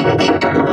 I'm